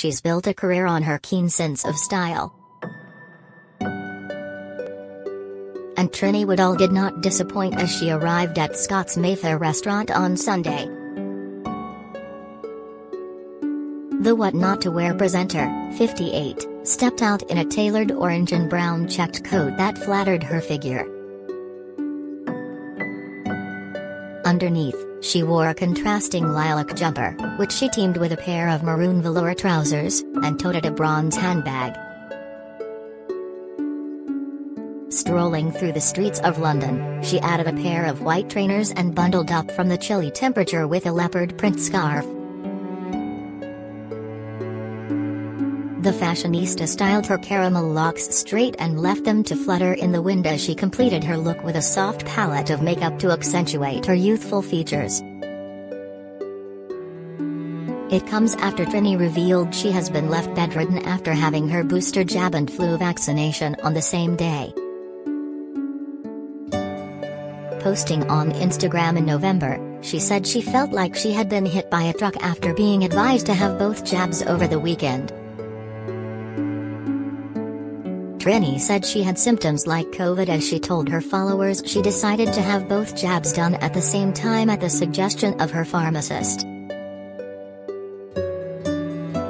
she's built a career on her keen sense of style. And Trinny Woodall did not disappoint as she arrived at Scott's Mayfair restaurant on Sunday. The What Not to Wear presenter, 58, stepped out in a tailored orange and brown checked coat that flattered her figure. Underneath, she wore a contrasting lilac jumper, which she teamed with a pair of maroon velour trousers, and toted a bronze handbag. Strolling through the streets of London, she added a pair of white trainers and bundled up from the chilly temperature with a leopard print scarf. The fashionista styled her caramel locks straight and left them to flutter in the wind as she completed her look with a soft palette of makeup to accentuate her youthful features. It comes after Trinny revealed she has been left bedridden after having her booster jab and flu vaccination on the same day. Posting on Instagram in November, she said she felt like she had been hit by a truck after being advised to have both jabs over the weekend. Trinny said she had symptoms like COVID as she told her followers she decided to have both jabs done at the same time at the suggestion of her pharmacist.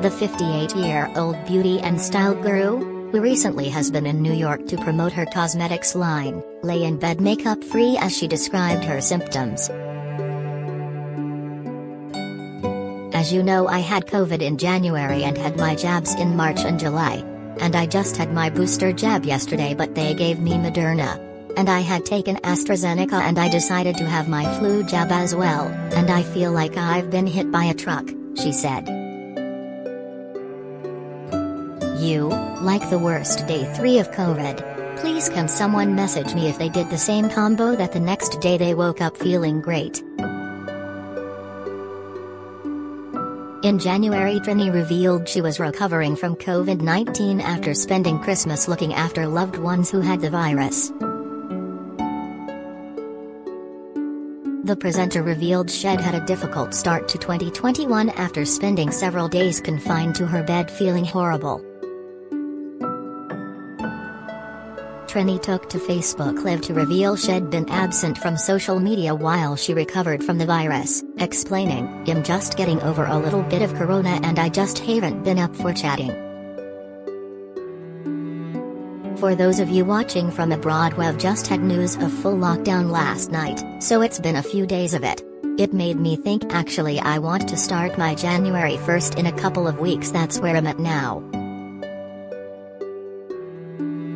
The 58-year-old beauty and style guru, who recently has been in New York to promote her cosmetics line, lay in bed makeup-free as she described her symptoms. As you know I had COVID in January and had my jabs in March and July. And I just had my booster jab yesterday but they gave me Moderna. And I had taken AstraZeneca and I decided to have my flu jab as well, and I feel like I've been hit by a truck, she said. You, like the worst day 3 of COVID. Please can someone message me if they did the same combo that the next day they woke up feeling great. In January Trinny revealed she was recovering from COVID-19 after spending Christmas looking after loved ones who had the virus. The presenter revealed Shed had a difficult start to 2021 after spending several days confined to her bed feeling horrible. Trinny took to Facebook Live to reveal she'd been absent from social media while she recovered from the virus, explaining, I'm just getting over a little bit of corona and I just haven't been up for chatting. For those of you watching from abroad we've just had news of full lockdown last night, so it's been a few days of it. It made me think actually I want to start my January 1st in a couple of weeks that's where I'm at now.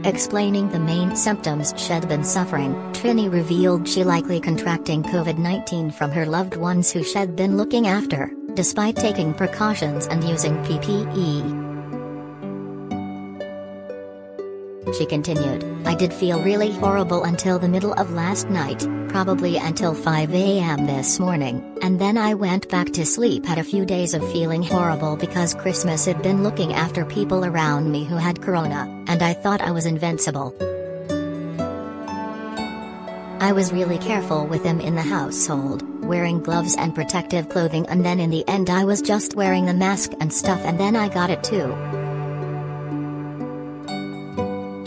Explaining the main symptoms she'd been suffering, Trinny revealed she likely contracting COVID-19 from her loved ones who she'd been looking after, despite taking precautions and using PPE. She continued, I did feel really horrible until the middle of last night, probably until 5 a.m. this morning, and then I went back to sleep had a few days of feeling horrible because Christmas had been looking after people around me who had corona, and I thought I was invincible. I was really careful with them in the household, wearing gloves and protective clothing and then in the end I was just wearing the mask and stuff and then I got it too.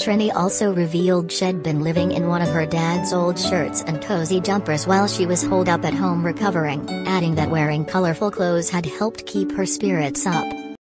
Trinny also revealed she'd been living in one of her dad's old shirts and cozy jumpers while she was holed up at home recovering, adding that wearing colorful clothes had helped keep her spirits up.